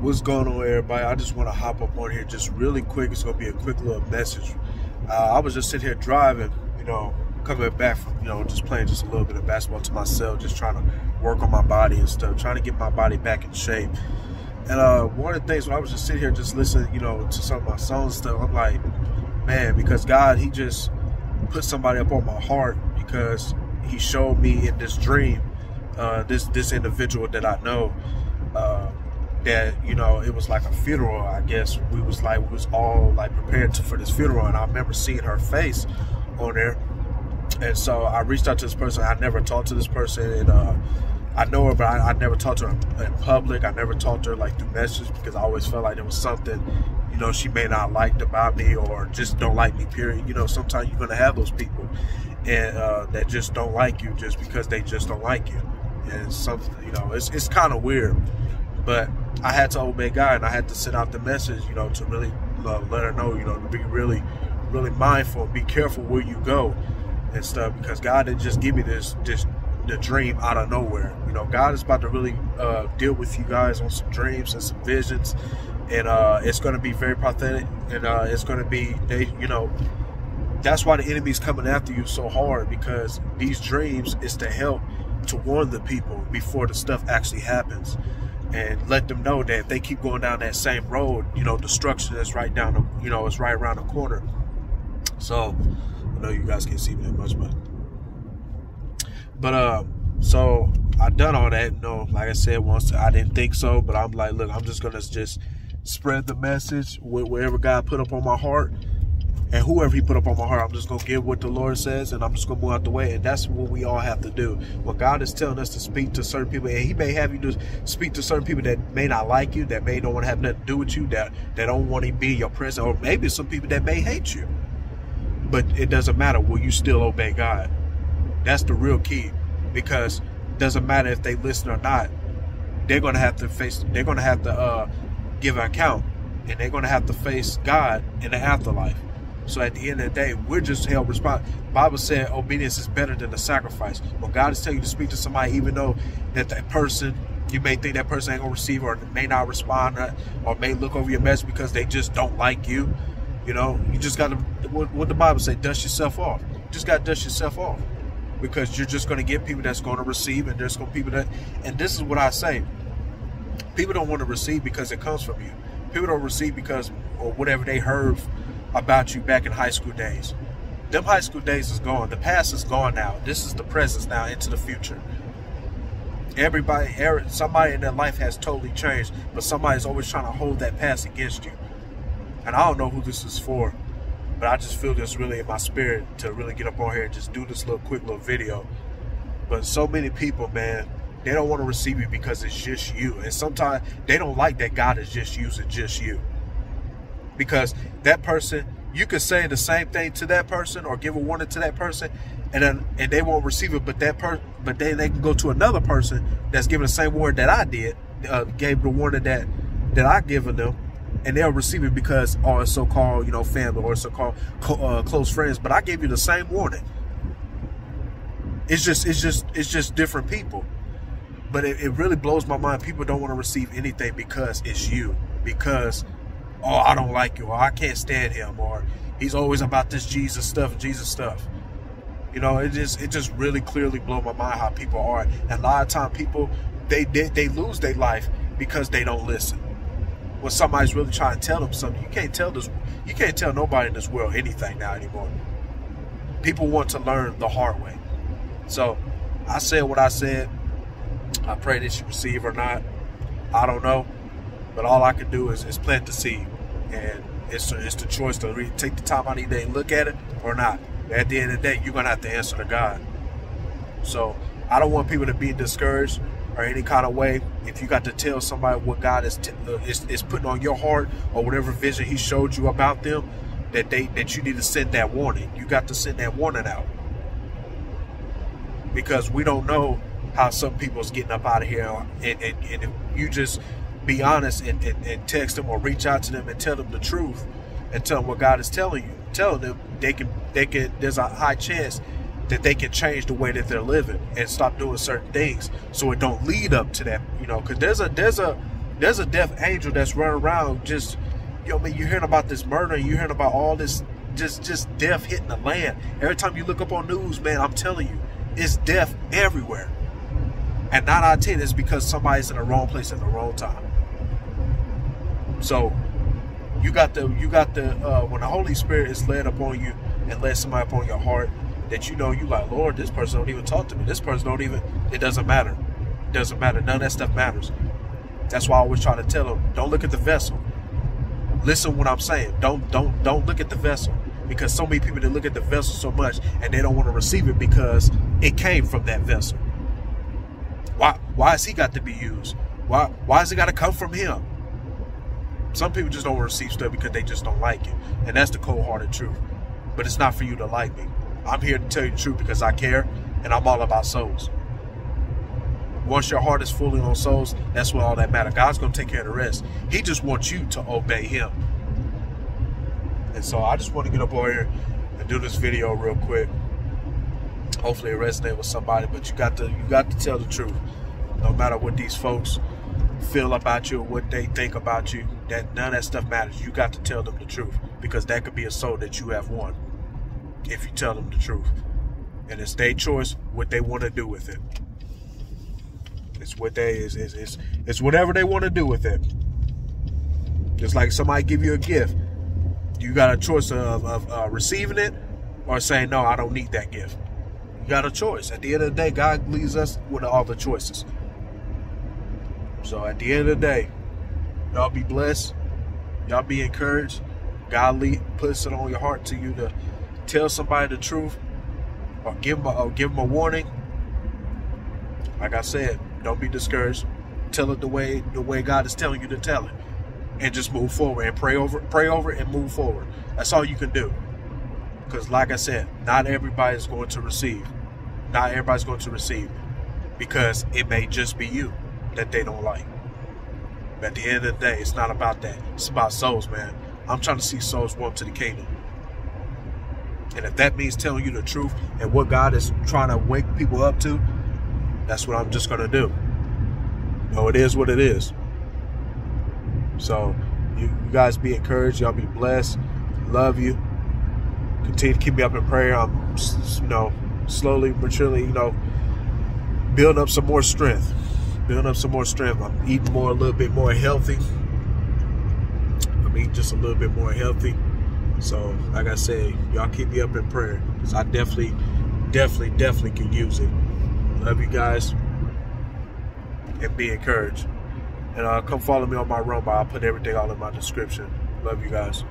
What's going on, everybody? I just want to hop up on here just really quick. It's going to be a quick little message. Uh, I was just sitting here driving, you know, coming back from, you know, just playing just a little bit of basketball to myself, just trying to work on my body and stuff, trying to get my body back in shape. And uh, one of the things when I was just sitting here just listening, you know, to some of my songs stuff, I'm like, man, because God, He just put somebody up on my heart because He showed me in this dream, uh, this this individual that I know. Uh, that you know it was like a funeral i guess. We was like we was all like prepared to, for this funeral and i remember seeing her face on there. And so i reached out to this person. I never talked to this person and uh, i know her but I, I, never talked to her in public. I never talked to her like through message because i always felt like there was something you know she may not liked about me or just don't like me period. You know sometimes you're gonna have those people and uh, that just don't like you just because they just don't like you. And something you know it's, it's kind of weird. But I had to obey God and I had to send out the message, you know, to really uh, let her know, you know, to be really, really mindful, be careful where you go and stuff because God didn't just give me this, this, the dream out of nowhere. You know, God is about to really uh, deal with you guys on some dreams and some visions, and uh, it's going to be very prophetic, and uh, it's going to be, they, you know, that's why the enemy's coming after you so hard because these dreams is to help to warn the people before the stuff actually happens and let them know that if they keep going down that same road, you know, destruction is right down the, you know, it's right around the corner. So, I know you guys can't see me that much, but, but, uh, so I done all that, you know, like I said, once I didn't think so, but I'm like, look, I'm just going to just spread the message wherever God put up on my heart and whoever he put up on my heart, I'm just gonna give what the Lord says, and I'm just gonna move out the way. And that's what we all have to do. What God is telling us to speak to certain people, and He may have you to speak to certain people that may not like you, that may don't want to have nothing to do with you, that that don't want to be in your presence, or maybe some people that may hate you. But it doesn't matter. Will you still obey God? That's the real key, because it doesn't matter if they listen or not. They're gonna have to face. They're gonna have to uh, give an account, and they're gonna have to face God in the afterlife. So at the end of the day, we're just held responsible. Bible said obedience is better than the sacrifice. When God is telling you to speak to somebody, even though that that person, you may think that person ain't gonna receive or may not respond or, or may look over your message because they just don't like you. You know, you just got to, what, what the Bible say, dust yourself off. You just got to dust yourself off because you're just to get people that's going to receive and there's to people that, and this is what I say. People don't want to receive because it comes from you. People don't receive because or whatever they heard about you back in high school days. Them high school days is gone. The past is gone now. This is the present now into the future. Everybody, er, somebody in their life has totally changed, but somebody's always trying to hold that past against you. And I don't know who this is for, but I just feel this really in my spirit to really get up on here and just do this little quick little video. But so many people, man, they don't want to receive you because it's just you. And sometimes they don't like that God is just using just you because that person you could say the same thing to that person or give a warning to that person and then and they won't receive it but that person but then they can go to another person that's giving the same word that I did uh, gave the warning that that I given them and they'll receive it because oh it's so-called you know family or so-called uh, close friends but I gave you the same warning. It's just it's just it's just different people. But it, it really blows my mind. People don't want to receive anything because it's you because oh, I don't like you, or I can't stand him, or he's always about this Jesus stuff, Jesus stuff. You know, it just it just really clearly blow my mind how people are. And a lot of time people they they, they lose their life because they don't listen. When somebody's really trying to tell them something, you can't tell this you can't tell nobody in this world anything now anymore. People want to learn the hard way. So I said what I said. I pray that you receive or not. I don't know. But all I can do is, is plant the seed. And it's, it's the choice to re- take the time out of day and look at it or not. At the end of the day, you're to have to answer to God. So I don't want people to be discouraged or any kind of way. If you got to tell somebody what God is, t- uh, is, is putting on your heart or whatever vision He showed you about them, that they that you need to send that warning. You got to send that warning out because we don't know how some people's getting up out of here, and, and, and you just be honest and, and, and, text them or reach out to them and tell them the truth and tell them what God is telling you. Tell them they can they can there's a high chance that they can change the way that they're living and stop doing certain things so it don't lead up to that, you know, because there's a there's a there's a death angel that's running around just, you know, I mean, you're hearing about this murder, you're hearing about all this, just, just death hitting the land. Every time you look up on news, man, I'm telling you, it's death everywhere. And nine out of ten is because somebody's in the wrong place at the wrong time. So you got the you got the uh, when the Holy Spirit is led upon you and led somebody upon your heart that you know you like Lord, this person don't even talk to me. This person don't even. It doesn't matter. It doesn't matter. None of that stuff matters. That's why I always try to tell them, don't look at the vessel. Listen what I'm saying. Don't don't don't look at the vessel because so many people that look at the vessel so much and they don't want to receive it because it came from that vessel. Why why has he got to be used? Why why has it got to come from him? Some people just don't receive stuff because they just don't like it. And that's the cold hearted truth. But it's not for you to like me. I'm here to tell you the truth because I care and I'm all about souls. Once your heart is fully on souls, that's what all that matters. God's going to take care of the rest. He just wants you to obey Him. And so I just want to get up over here and do this video real quick. Hopefully it resonates with somebody, but you got to you got to tell the truth. No matter what these folks feel about you or what they think about you, that none of that stuff matters. You got to tell them the truth because that could be a soul that you have won if you tell them the truth. And it's their choice what they want to do with it. It's what they is it's, it's, it's whatever they want to do with it. Just like somebody give you a gift, you got a choice of, of uh, receiving it or saying no, I don't need that gift. You got a choice. At the end of the day, God leaves us with all the choices. So at the end of the day, y'all be blessed. Y'all be encouraged. God puts it on your heart to you to tell somebody the truth or give them a, or give them a warning. Like I said, don't be discouraged. Tell it the way the way God is telling you to tell it, and just move forward and pray over pray over and move forward. That's all you can do. Because like I said, not everybody is going to receive. Not everybody's going to receive because it may just be you that they don't like. But at the end of the day, it's not about that. It's about souls, man. I'm trying to see souls warm to the kingdom. And if that means telling you the truth and what God is trying to wake people up to, that's what I'm just going to do. No, it is what it is. So, you, guys be encouraged. Y'all be blessed. Love you. Continue to keep me up in prayer. I'm, you know, slowly but surely, you know, building up some more strength. Building up some more strength. I'm eating more, a little bit more healthy. I'm eating just a little bit more healthy. So, like I said, y'all keep me up in prayer because I definitely, definitely, definitely can use it. Love you guys and be encouraged. And uh, come follow me on my Rumble. I'll put everything all in my description. Love you guys.